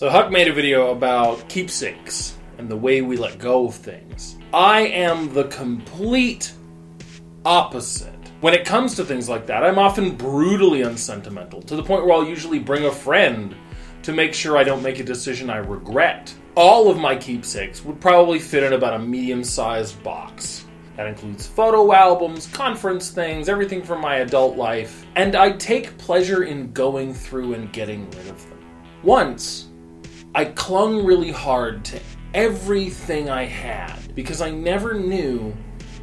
So Huck made a video about keepsakes and the way we let go of things. I am the complete opposite. When it comes to things like that, I'm often brutally unsentimental, to the point where I'll usually bring a friend to make sure I don't make a decision I regret. All of my keepsakes would probably fit in about a medium sized box. That includes photo albums, conference things, everything from my adult life, and I take pleasure in going through and getting rid of them. Once, I clung really hard to everything I had because I never knew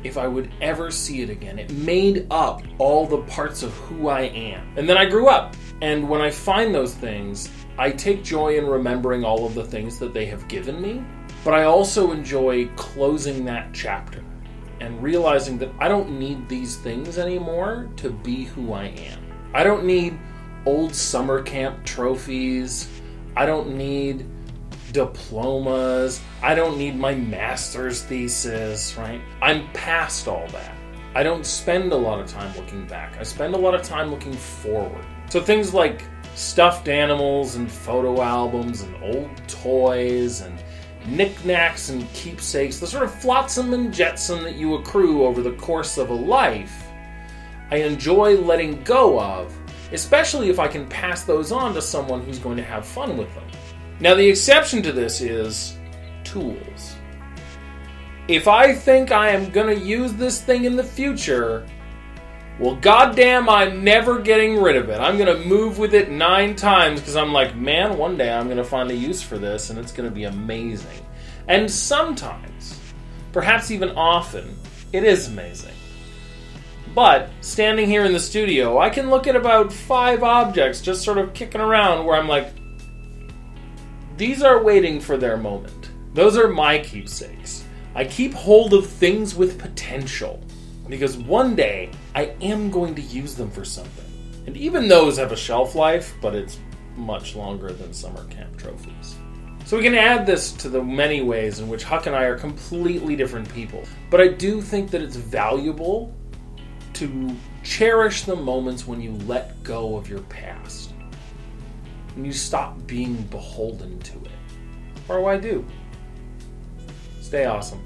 if I would ever see it again. It made up all the parts of who I am. And then I grew up, and when I find those things, I take joy in remembering all of the things that they have given me, but I also enjoy closing that chapter and realizing that I don't need these things anymore to be who I am. I don't need old summer camp trophies. I don't need diplomas. I don't need my master's thesis, right? I'm past all that. I don't spend a lot of time looking back. I spend a lot of time looking forward. So things like stuffed animals and photo albums and old toys and knickknacks and keepsakes, the sort of flotsam and jetsam that you accrue over the course of a life, I enjoy letting go of, especially if I can pass those on to someone who's going to have fun with them. Now, the exception to this is tools. If I think I am going to use this thing in the future, well, goddamn, I'm never getting rid of it. I'm going to move with it nine times because I'm like, man, one day I'm going to find a use for this and it's going to be amazing. And sometimes, perhaps even often, it is amazing. But standing here in the studio, I can look at about five objects just sort of kicking around where I'm like, these are waiting for their moment. Those are my keepsakes. I keep hold of things with potential because one day I am going to use them for something. And even those have a shelf life, but it's much longer than summer camp trophies. So we can add this to the many ways in which Huck and I are completely different people. But I do think that it's valuable to cherish the moments when you let go of your past and you stop being beholden to it. Or I do. Stay awesome.